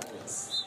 helpless.